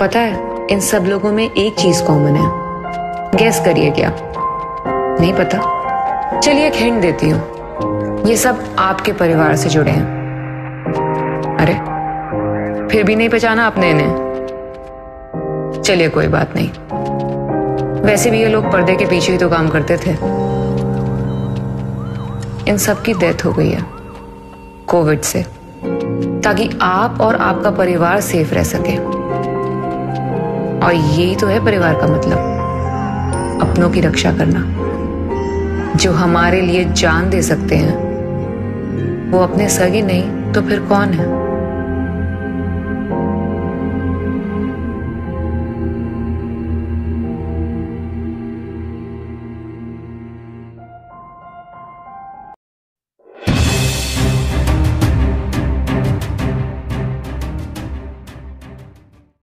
पता है, इन सब लोगों में एक चीज़ कॉमन है। गैस करिए क्या? नहीं पता। चलिए एक हिंट देती हूँ। ये सब आपके परिवार से जुड़े हैं। अरे, फिर भी नहीं पहचाना आपने इन्हें। चलिए कोई बात नहीं। वैसे भी ये लोग पर्दे के पीछे ही तो काम करते थे। इन सब की डेथ हो गई है कोविड से। ताकि आप और आपका परिवार सेफ़ रह सके। और यही तो है परिवार का मतलब। अपनों की रक्षा करना। जो हमारे लिए जान दे सकते हैं। वो अपने सगे नहीं तो फिर कौन है?